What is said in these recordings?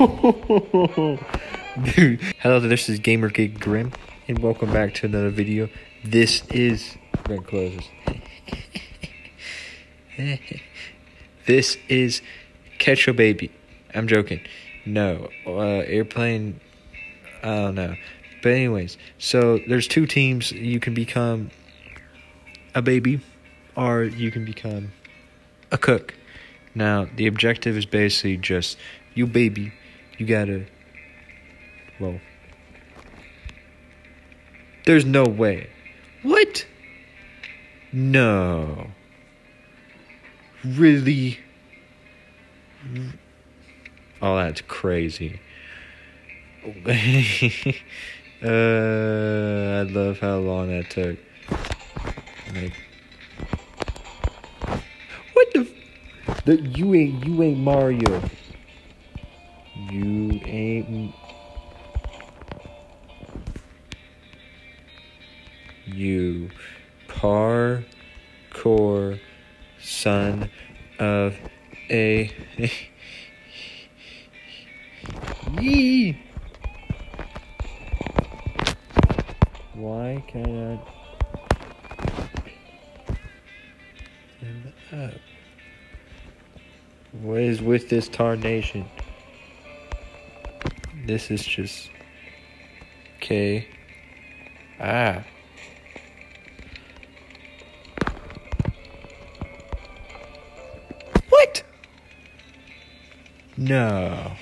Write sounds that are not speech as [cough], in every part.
[laughs] Dude, hello, this is Gamer Giga Grim, and welcome back to another video. This is closes. [laughs] this is Catch Your Baby. I'm joking. No, uh, airplane. I don't know, but anyways, so there's two teams. You can become a baby, or you can become a cook. Now, the objective is basically just you baby, you gotta. Well, there's no way. What? No. Really? Oh, that's crazy. [laughs] uh, I love how long that took. Like, what the? F- The you ain't you ain't Mario. You ain't. You parkour son of a. Yee! [laughs] Why can't I up? What is with this tarnation? This is just okay. Ah. What? No.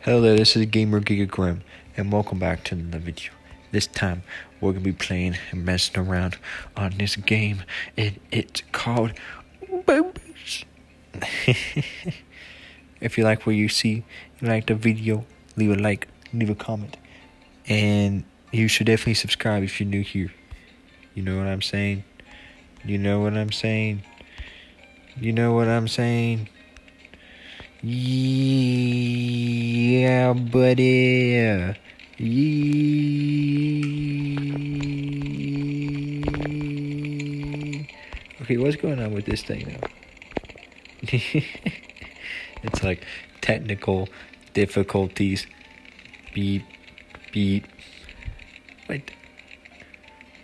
Hello there, this is Gamer Giga Grim, and welcome back to another video. This time, we're gonna be playing and messing around on this game, and it's called. [laughs] if you like what you see, you like the video, leave a like, leave a comment, and you should definitely subscribe if you're new here. You know what I'm saying? You know what I'm saying? You know what I'm saying? Yeah, buddy. Yeah. Okay, what's going on with this thing now? [laughs] it's like technical difficulties. Beep, beep. Wait.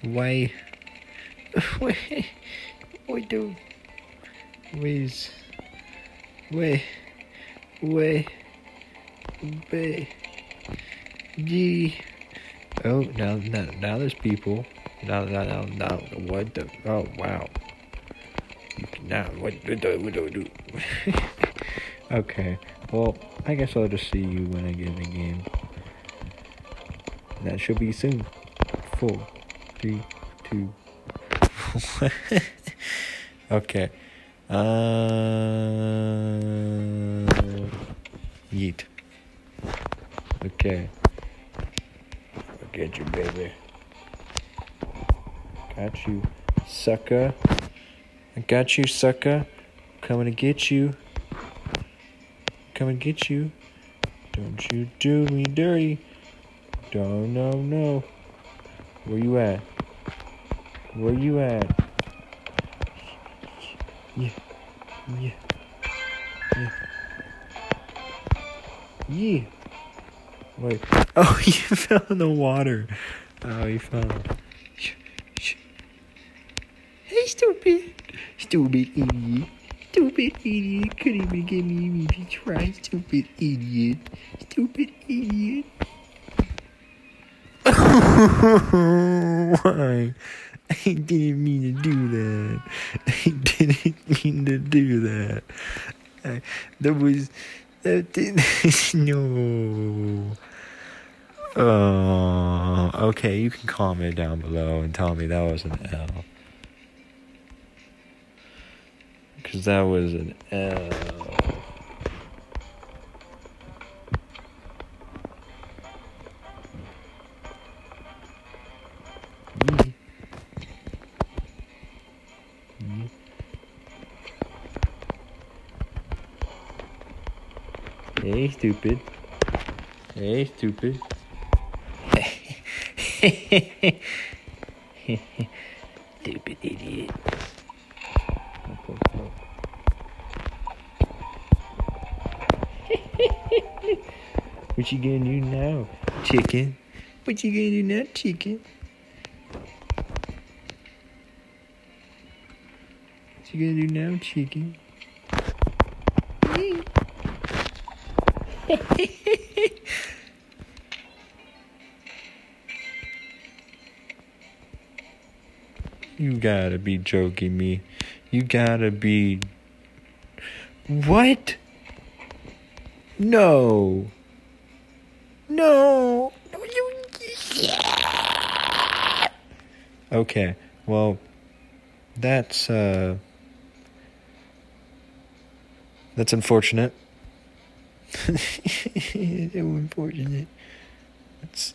Why? Wait. Wait, dude. Wait. Wait. Way, way, G. Oh, now, now, now there's people. Now, now, now, now, what the? Oh, wow. Now, what do, what do, do? [laughs] okay, well, I guess I'll just see you when I get in the game. That should be soon. Four, three, two. [laughs] okay. Uh. Yeet. Okay. I'll get you, baby. Got you, sucker. Got you, sucker. Coming to get you. Coming to get you. Don't you do me dirty. Don't, no, no. Where you at? Where you at? Yeah, yeah, yeah. Yeah. Wait. [laughs] Oh, you fell in the water. Oh, you fell. Hey, stupid. Stupid idiot. Stupid idiot. Couldn't even get me if you tried. Stupid idiot. Stupid idiot. [laughs] Why? I didn't mean to do that. I didn't [laughs] mean to do that. I, that was that didn't. [laughs] no. Oh, okay. You can comment down below and tell me that was an L. Because that was an L. Hey, stupid. Hey, stupid. [laughs] stupid idiot. What you gonna do now, chicken? What you gonna do now, chicken? What you gonna do now, chicken? [laughs] you gotta be joking me. You gotta be. What? No. No. Okay, well, that's, uh. That's unfortunate. [laughs] unfortunate. That's.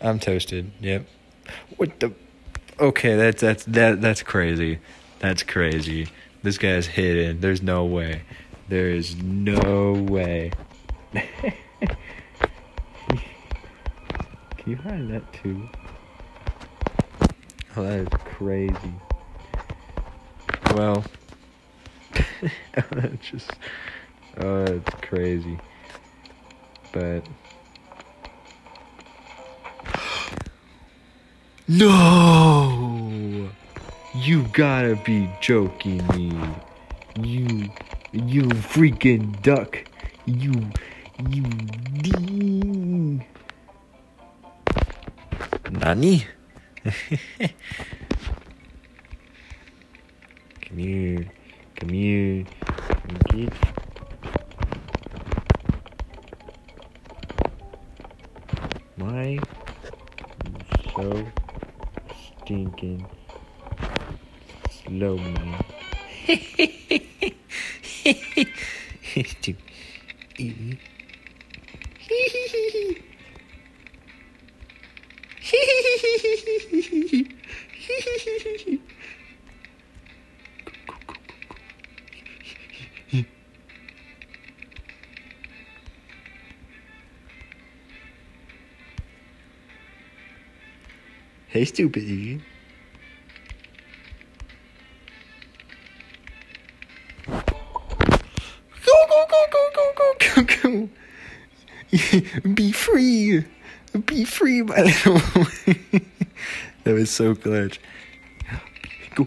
I'm toasted. Yep. What the? Okay, that's that's that that's crazy. That's crazy. This guy's hidden. There's no way. There is no way. [laughs] Can you hide that too? Oh, that is crazy. Well, [laughs] that's just, oh, that's crazy. But, [sighs] no! You gotta be joking me. You, you freaking duck. You, you ding. Nani? come here. Come here. Get. Why you so stinking slow, man? [laughs] [laughs] Hey, stupid idiot. Go, go, go, go, go, go, go, go. [laughs] Be free. Free, my little That was so clutch. Go.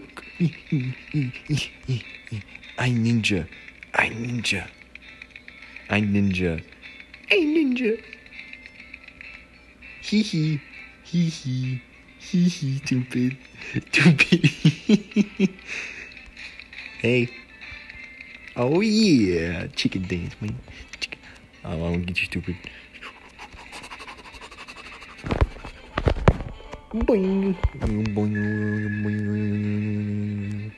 I ninja. I ninja. I ninja. I ninja. Hee hee. Hee hee. Hee hee, stupid. [laughs] Stupid. hey. Oh yeah. Chicken dance, man. Chicken. Oh, I won't get you stupid. Boing. Boing. Boing.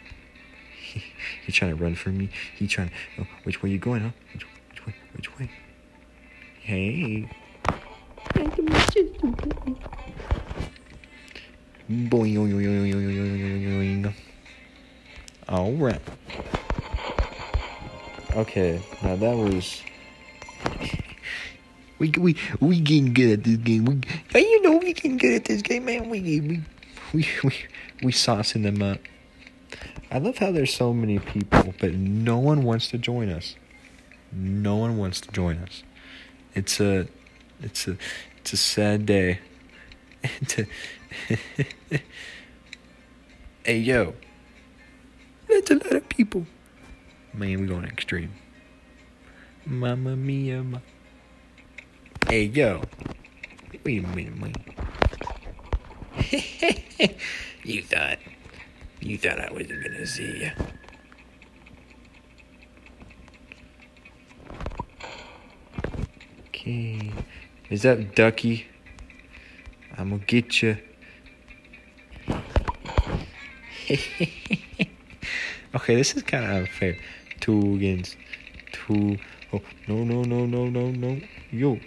He's trying to run from me. He's trying to. Oh, which way you going, huh? Which, which way? Which way? Hey. Boing. All right. Okay, now that was. We we we getting good at this game. We, you know we getting good at this game, man. We we we we we saucing them up. I love how there's so many people, but no one wants to join us. No one wants to join us. It's a, it's a, it's a sad day. [laughs] Hey yo, that's a lot of people. Man, we going extreme. Mamma mia, ma. Hey yo, wait a minute, man. you thought, you thought I wasn't gonna see you. Okay, is that Ducky? I'm gonna get you. [laughs] okay, this is kind of unfair. Two against two. Oh, no, no, no, no, no, no. Yo.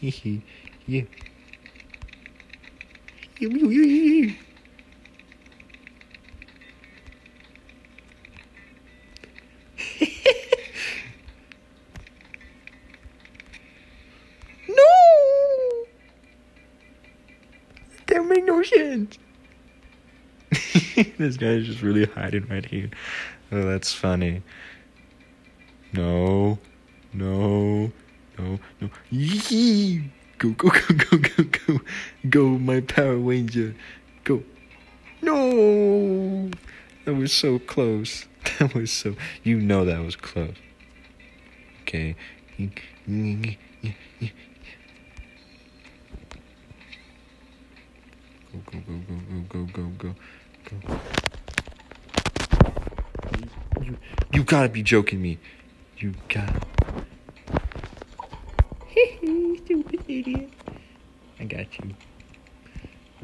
Hee. [laughs] Yeah. No! That made no sense. this guy's just really hiding right here. Oh, that's funny. No, no, No, no. Yee! Go, go, go, go, go, go. Go, my Power Ranger. Go. No! That was so close. That was so. You know that was close. Okay. Go, go, go, go, go, go, go, go. You, you gotta be joking me. You gotta. Stupid idiot. I got you.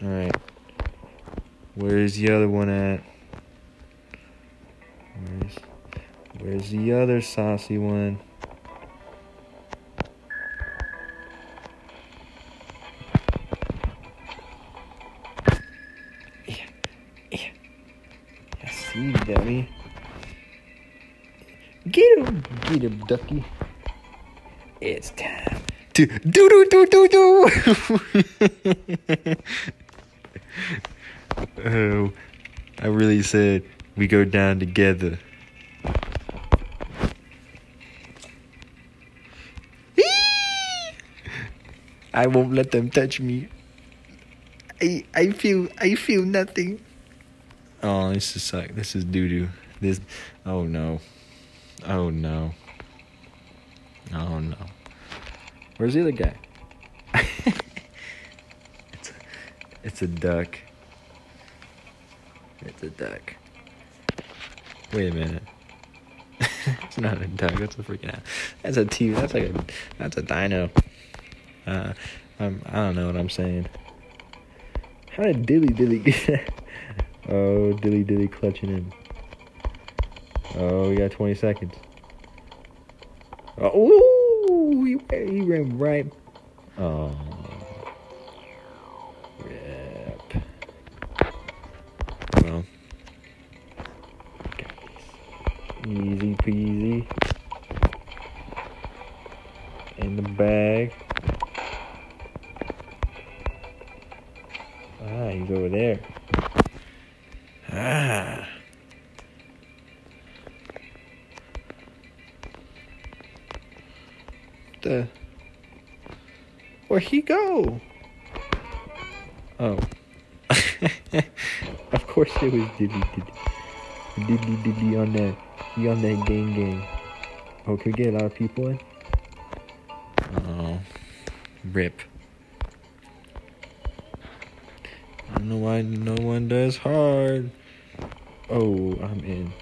Alright. Where's the other one at? Where's Where's the other saucy one? Yeah, yeah. Dummy. Get him, get him, ducky. It's time do do do do do. [laughs] oh, I really said we go down together. I won't let them touch me. I I feel I feel nothing. Oh, this is like this is doo doo. This oh no. Oh no. Oh no. Where's the other guy? [laughs] it's a, it's a duck. It's a duck. Wait a minute. [laughs] it's not a duck. That's a freaking. Ass. That's a T. That's like a. That's a dino. Uh, I'm, I don't know what I'm saying. How did Dilly Dilly get? [laughs] Oh, Dilly Dilly clutching in. Oh, we got 20 seconds. Oh, he, he ran right. Oh. Rip. Well. Easy peasy. In the bag. Ah, he's over there. Ah. Where'd he go? Oh. [laughs] of course it was Diddy Diddy. Diddy Diddy on that. He on that gang gang. Oh, we get a lot of people in? Oh. Rip. I don't know why no one does hard. Oh, I'm in.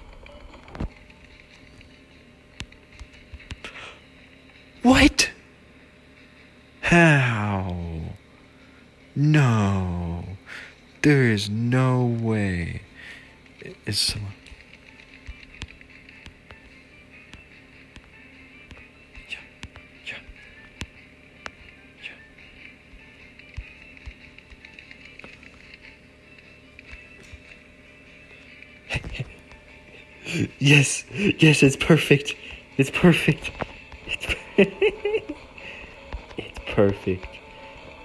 [laughs] yes, yes, it's perfect. It's perfect. It's perfect. [laughs] It's perfect.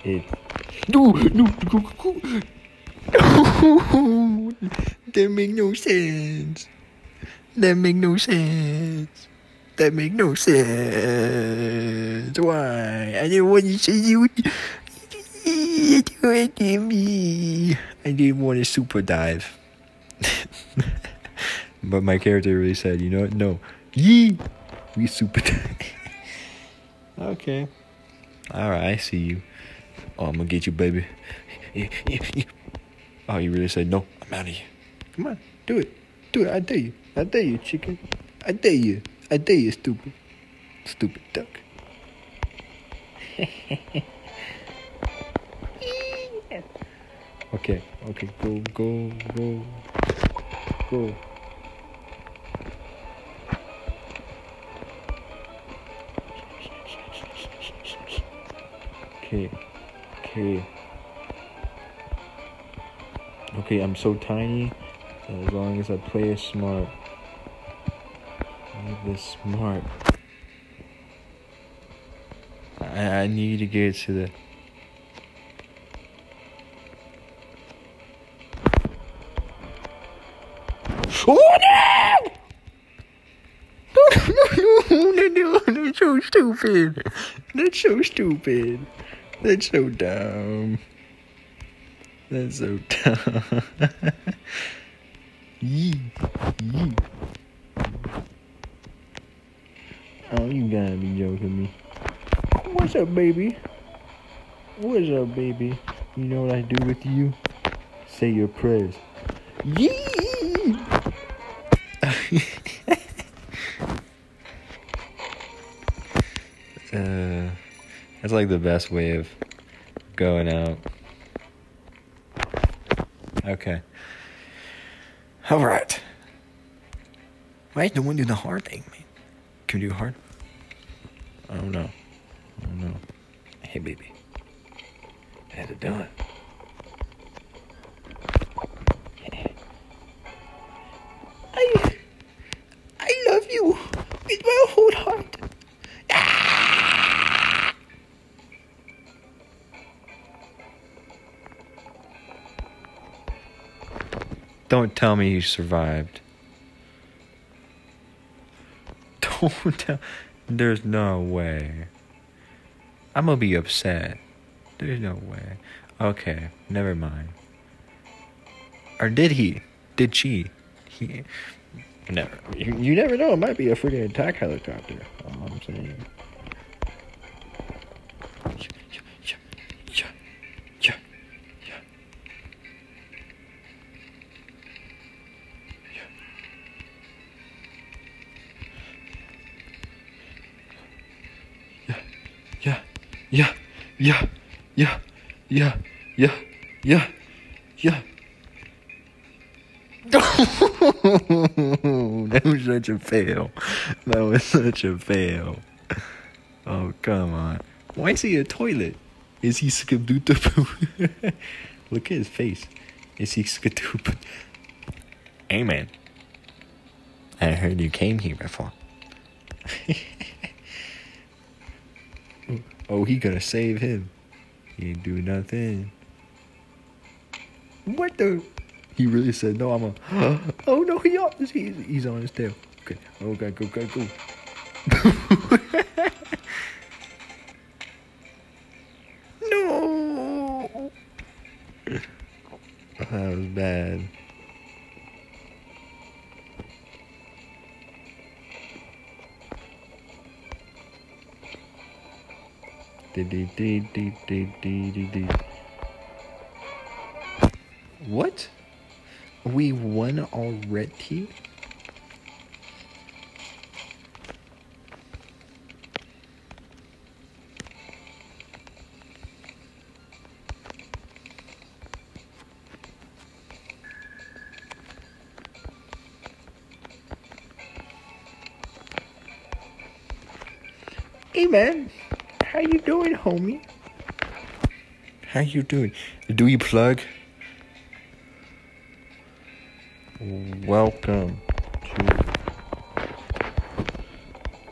It's no, no, go, go. No, [laughs] that make no sense. That make no sense. That make no sense. Why? I didn't want to say you. You do it to me. I didn't want to super dive. But my character really said, you know what? No. Yee! We super [laughs] okay. Alright, I see you. Oh, I'm gonna get you, baby. Oh, you really said no? I'm out of here. Come on, do it. Do it. I dare you. I dare you, chicken. I dare you. I dare you, stupid. Stupid duck. [laughs] okay, okay, go, go, go, go. Okay, okay. Okay, I'm so tiny. As long as I play it smart. Play this smart. I, I need to get to the. Oh no! No, no, no, no, no, no, so stupid. That's so stupid. That's so dumb. That's so dumb. [laughs] Yee. Yee. Oh, you gotta be joking me. What's up, baby? What's up, baby? You know what I do with you? Say your prayers. Yee! [laughs] that's like the best way of going out. Okay. All right. Why is no one do the hard thing, man? Can we do hard? I don't know. I don't know. Hey, baby. How's it doing? I, Don't tell me you survived. [laughs] Don't tell. There's no way. I'm gonna be upset. There's no way. Okay, never mind. Or did he? Did she? He. Never. You, you never know. It might be a freaking attack helicopter. Yeah, yeah, [laughs] that was such a fail. That was such a fail. Oh, come on. Why is he a toilet? Is he skadootapoo? [laughs] Look at his face. Is he skadoop? Hey, man. I heard you came here before. [laughs] oh, he gonna save him. He ain't do nothing. What the? He really said no. I'm a. [gasps] Oh no, he he's, he's on his tail. Okay. Oh, okay, god, go, go, go. [laughs] no. [laughs] That was bad. What? We won already? Hey man, how you doing, homie? How you doing? Do we plug? Welcome to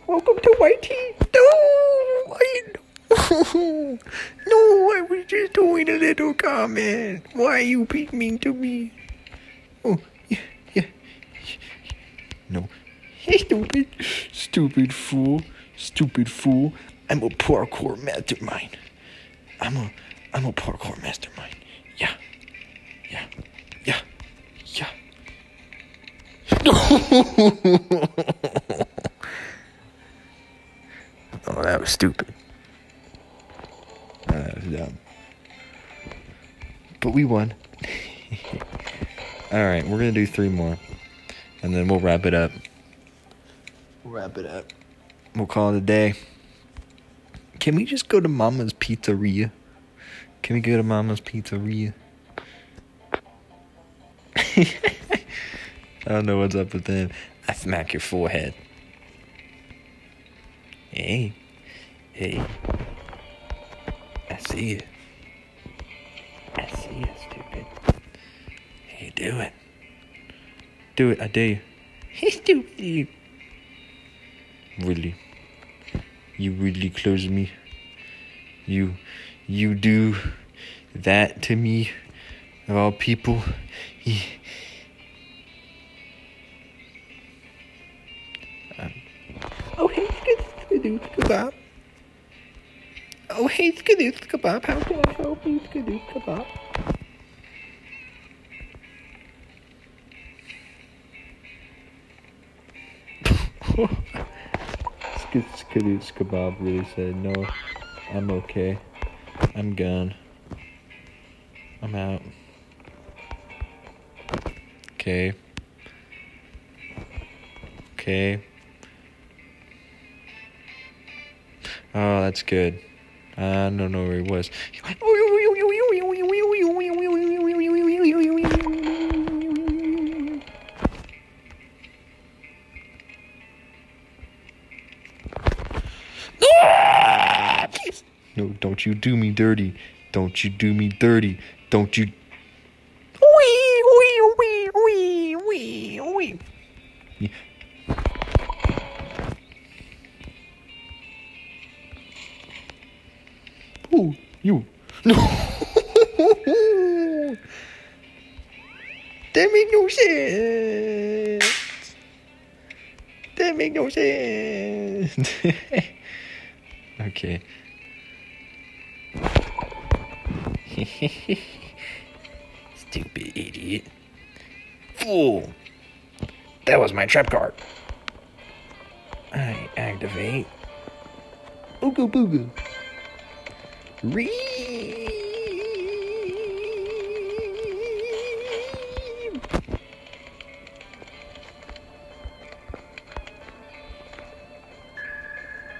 Welcome to YT. No, I [laughs] no, I was just doing a little comment. Why are you being mean to me? Oh, yeah, yeah. No. Stupid, stupid fool, stupid fool. I'm a parkour mastermind. I'm a, I'm a parkour mastermind. Yeah, yeah, [laughs] oh, that was stupid. Oh, that was dumb. But we won. [laughs] All right, we're gonna do three more, and then we'll wrap it up. We'll wrap it up. We'll call it a day. Can we just go to Mama's Pizzeria? Can we go to Mama's Pizzeria? [laughs] I don't know what's up with them. I smack your forehead. Hey. Hey. I see you. I see you, stupid. Hey, do it. Do it, I dare you. [laughs] Hey, stupid. You. Really? You really close me? You. You do that to me? Of all people? Skadoo kebab. Oh, hey, skadoo kebab. How can I help you, skadoo kebab? [laughs] Skadoo kebab really said, no, I'm okay. I'm gone. I'm out. Okay. Okay. Oh, that's good. I don't know where he was. No, don't you do me dirty. Don't you do me dirty. Don't you. My trap card. I activate. Ooga booga. Read.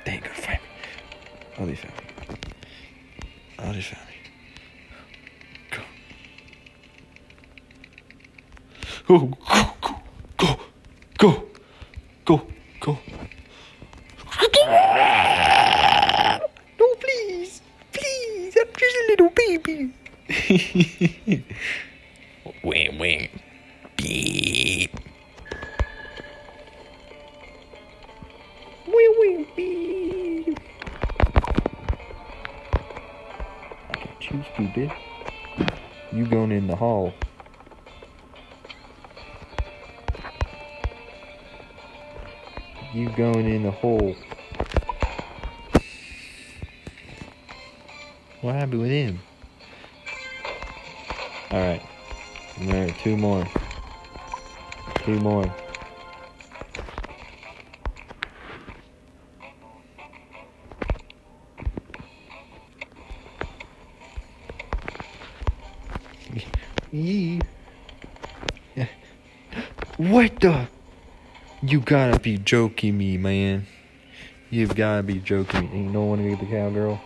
They ain't gonna find me. Oh, they found me. Oh, they found me. Go. Oh, Happened with him? Alright. There, two more. Two more. [laughs] What the? You gotta be joking me, man. You've gotta be joking me. Ain't no one to get the cowgirl.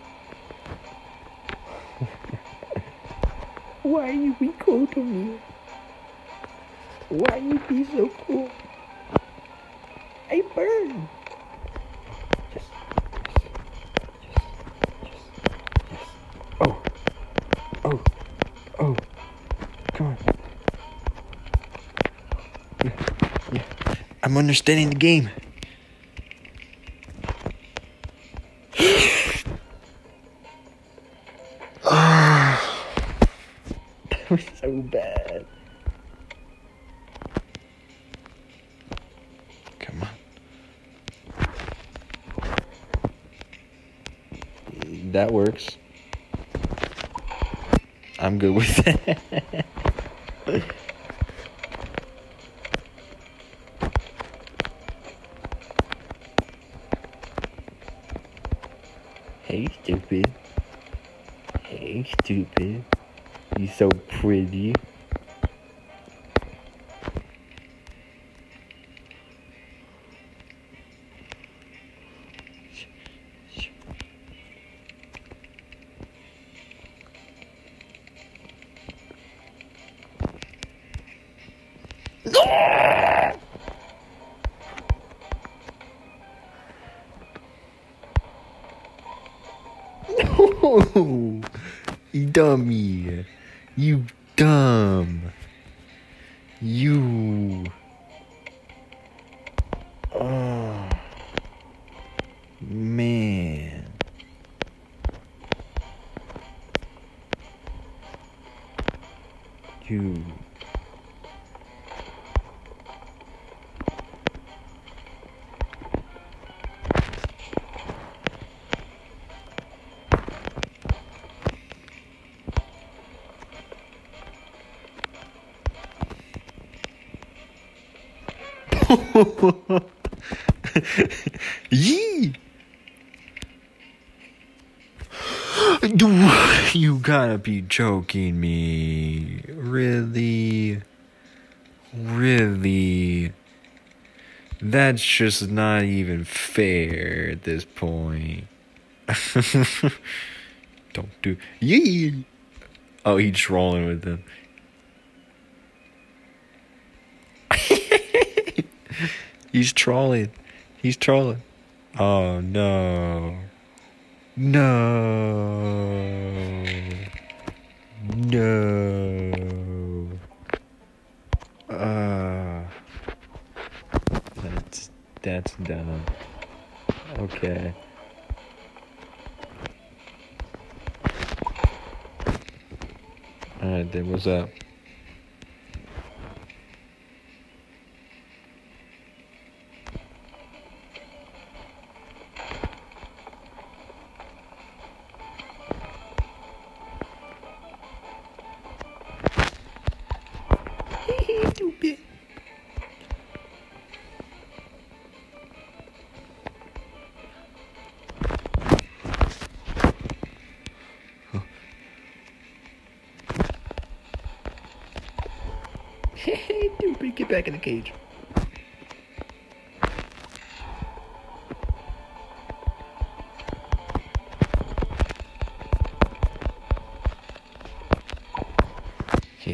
Why you be cool to me? Why you be so cool? I burn. Yes. Oh. Oh. Oh. Come on. Yeah. Yeah. I'm understanding the game. That works. I'm good with that. [laughs] hey, stupid. Hey, stupid. You so pretty. Yee! You gotta be joking me. Really? Really? That's just not even fair at this point. [laughs] Don't do. Yee! Oh, he's trolling with them. He's trolling. He's trolling. Oh no. No. No. Uh, that's that's dumb. Okay. Alright, then what's up?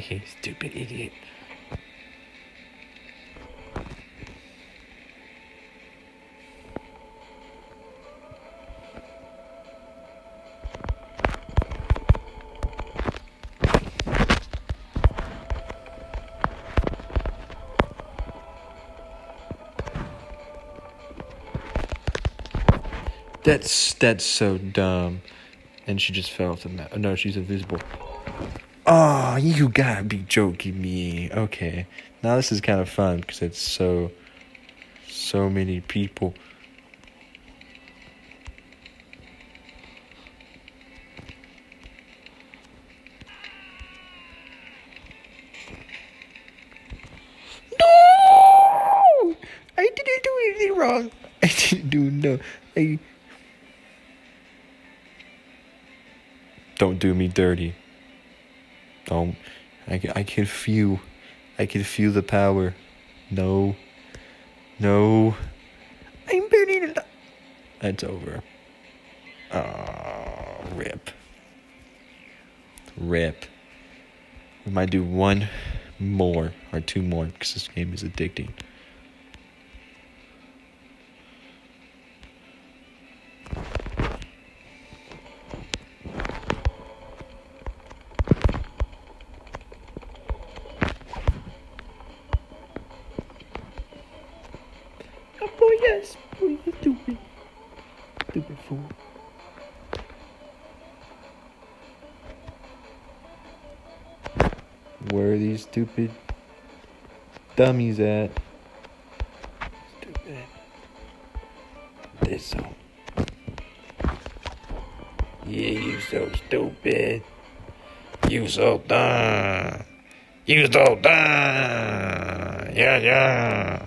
Stupid idiot. That's that's so dumb. And she just fell off the map. Oh, no, she's invisible. Oh, you gotta be joking me. Okay. Now this is kind of fun because it's so, so many people. No! I didn't do anything wrong. [laughs] I didn't do no. I. Don't do me dirty. Don't. I, I can feel. I can feel the power. No. No. I'm burning it. up. It's over. Oh, rip. Rip. We might do one more or two more because this game is addicting. Dummies at? Stupid. This so. Yeah, you so stupid. You so dumb. You so dumb. Yeah, yeah.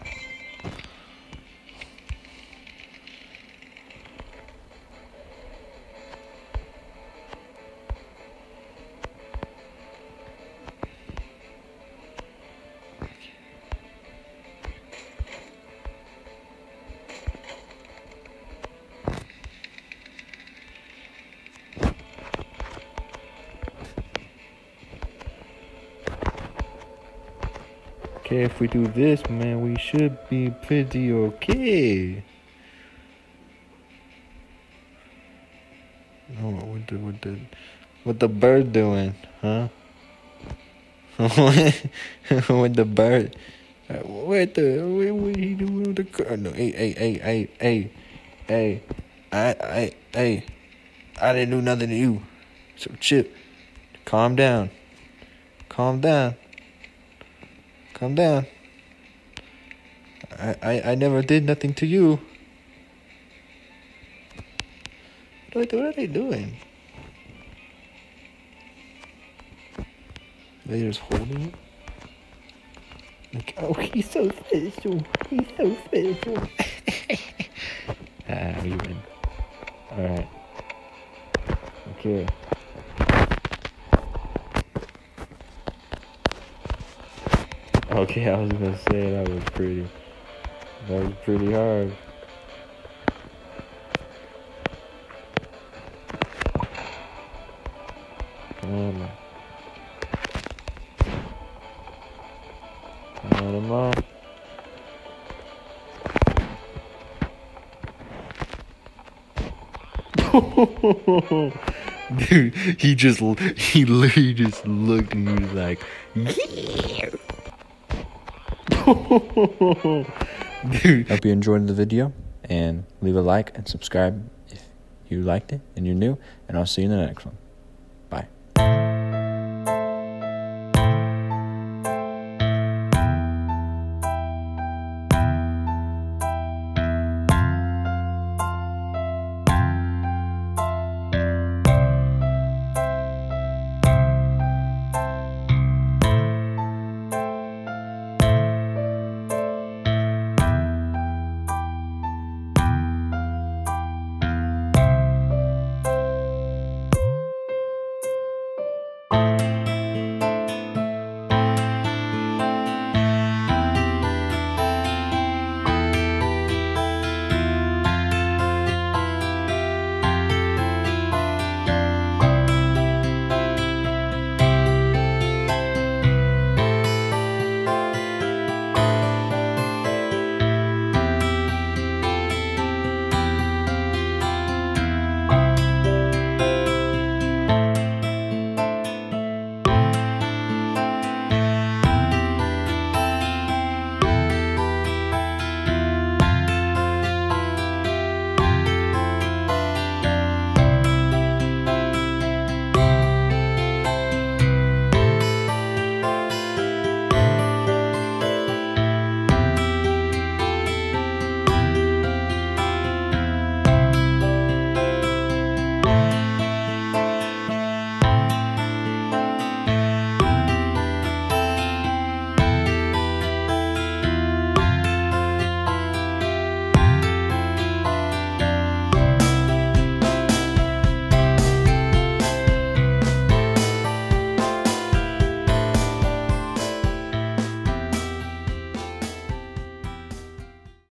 If we do this, man, we should be pretty okay. Oh, what the what the what the bird doing, huh? [laughs] what the bird? Uh, What the what, what he doing with the car? No, hey, hey, hey, hey, hey, hey, I, I, hey, I didn't do nothing to you. So chip, calm down, calm down. Calm down. I, I, I never did nothing to you. What, are they doing? They're just holding it? Like, oh, he's so special. He's so special. [laughs] ah, you win. Alright. Okay. Okay, [laughs] I was gonna say that was pretty. That was pretty hard. Come on. Come on, on. Dude, he just he literally just looked and he was like, yeah. Dude. [laughs] Hope you enjoyed the video and leave a like and subscribe if you liked it and you're new. And I'll see you in the next one.